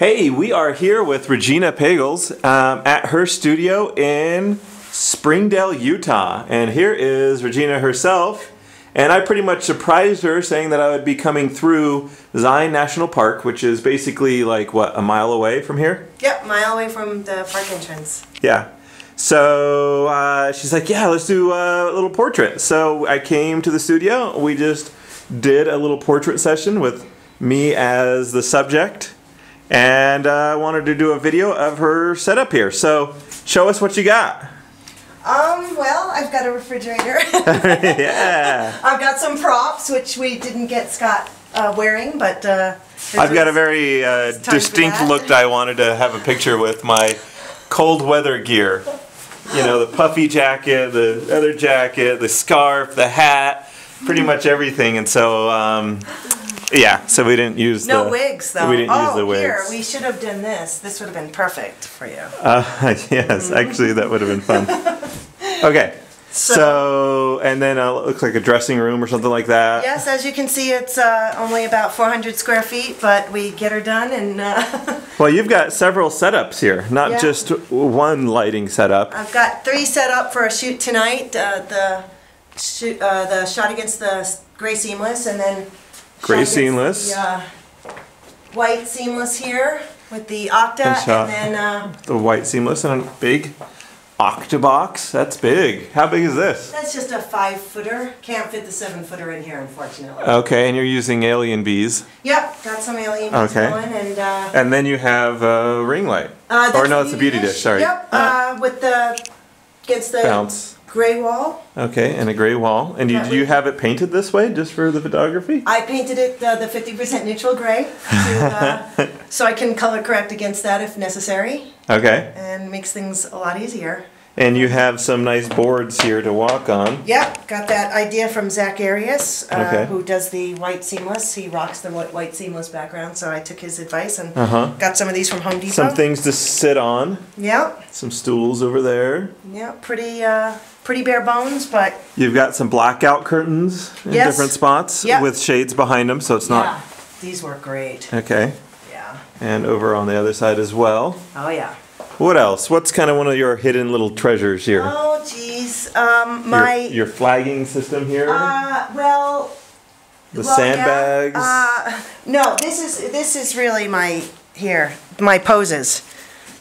Hey, we are here with Regina Pagles um, at her studio in Springdale, Utah. And here is Regina herself. And I pretty much surprised her saying that I would be coming through Zion National Park, which is basically like, what, a mile away from here? Yep, mile away from the park entrance. Yeah. So uh, she's like, yeah, let's do a little portrait. So I came to the studio. We just did a little portrait session with me as the subject. And uh, I wanted to do a video of her setup here. So show us what you got. Um, well, I've got a refrigerator. yeah. I've got some props, which we didn't get Scott uh, wearing, but uh, I've got a very uh, distinct look that I wanted to have a picture with my cold weather gear. You know, the puffy jacket, the other jacket, the scarf, the hat, pretty much everything. And so, um, yeah, so we didn't use no the wigs though. We didn't oh, use the wigs. here we should have done this. This would have been perfect for you. Uh, yes, actually, that would have been fun. Okay, so, and then uh, it looks like a dressing room or something like that. Yes, as you can see, it's uh, only about 400 square feet, but we get her done, and uh, Well, you've got several setups here, not Yeah. just one lighting setup. I've got three set up for a shoot tonight. Uh, the shoot, uh, the shot against the gray seamless, and then Gray seamless. The, uh, white seamless here with the octa, And and, then uh, The white seamless and a big octabox. That's big. How big is this? that's just a five footer. Can't fit the seven footer in here, unfortunately. Okay, and you're using AlienBees. Yep, got some AlienBees Okay. going, and uh, And then you have a ring light. uh, or no, it's a beauty dish, sorry. Yep, uh, with the Gets the Bounce. Gray wall. Okay, and a gray wall. And you, do you have it painted this way just for the photography? I painted it uh, the 50% neutral gray, to, uh, so I can color correct against that if necessary, Okay. and makes things a lot easier. And you have some nice boards here to walk on. Yep, got that idea from Zack Arias, uh, Okay. who does the white seamless. He rocks the white, white seamless background, so I took his advice and Uh-huh. got some of these from Home Depot. Some things to sit on. Yep, Some stools over there. yep, pretty, uh, pretty bare bones, but You've got some blackout curtains in Yes. different spots Yep. with shades behind them, so it's yeah, not. these work great. Okay. Yeah. And over on the other side as well. Oh yeah. What else? What's kind of one of your hidden little treasures here? Oh geez, um, my. your, flagging system here. Uh, well, the Well, yeah, sandbags. Uh, no, this is this is really my here my poses.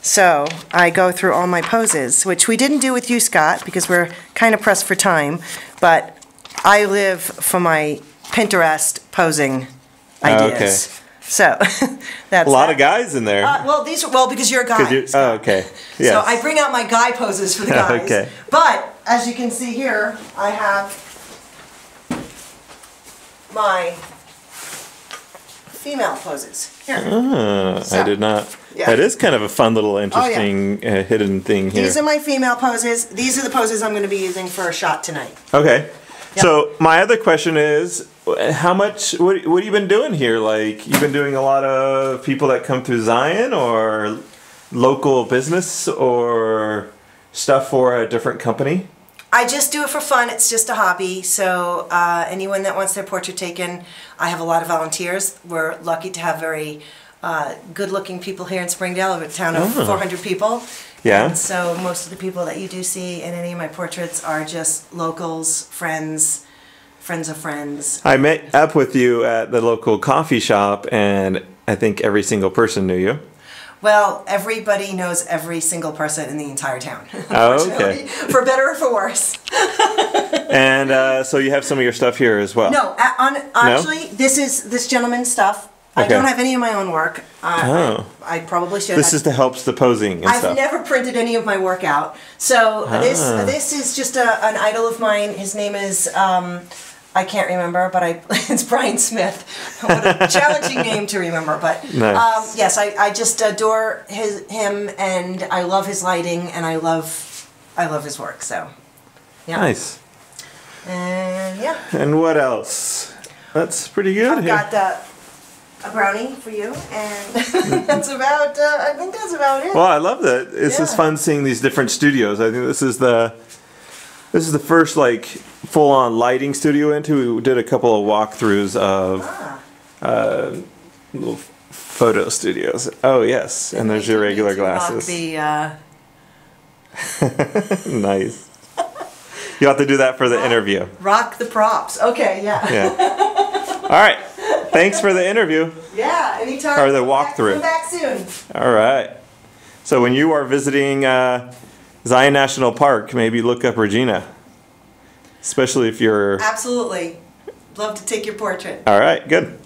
So I go through all my poses, which we didn't do with you, Scott, because we're kind of pressed for time. But I live for my Pinterest posing ideas. So that's a lot that. of guys in there. Uh, well, these are well because you're a guy. you- Scott. oh, okay. Yes. So I bring out my guy poses for the guys. Okay. But as you can see here, I have my female poses. Here. Ah, I did not. yeah. That is kind of a fun little interesting uh, hidden thing here. These are my female poses. These are the poses I'm going to be using for a shot tonight. Okay. Yep. So my other question is, how much? What, what have you been doing here? Like you've been doing a lot of people that come through Zion, or local business, or stuff for a different company. I just do it for fun. It's just a hobby. So uh, anyone that wants their portrait taken, I have a lot of volunteers. We're lucky to have very uh, good-looking people here in Springdale, a town of Oh. 400 people. Yeah. And so most of the people that you do see in any of my portraits are just locals, friends, friends of friends. I met up with you at the local coffee shop, and I think every single person knew you. Well, everybody knows every single person in the entire town. Oh, okay. For better or for worse. And uh, so you have some of your stuff here as well. No, on, actually, this is this gentleman's stuff. I don't have any of my own work. I, Oh. I, I probably should. This is the helps the posing and I've stuff. never printed any of my work out. So this Ah. this is just a, an idol of mine. His name is um, I can't remember, but I it's Brian Smith. What a challenging name to remember, but Nice. um, yes, I, I just adore his him and I love his lighting and I love I love his work. So yeah, Nice. and yeah, And what else? That's pretty good I've here. got uh, a brownie for you, and that's about uh, I think that's about it. Well, I love that. This is Yeah. fun seeing these different studios. I think this is the this is the first like full on lighting studio into. We did a couple of walkthroughs of ah, uh, little Photo studios. Oh yes, and there's your regular Rock glasses. The, uh, nice. You have to do that for the interview. rock the props. Okay, yeah. Yeah. All right. Thanks for the interview. Yeah, anytime. Or the walkthrough. Come back soon. All right. So when you are visiting uh, Zion National Park, maybe look up Regina, especially if you're. Absolutely. Love to take your portrait. All right. Good.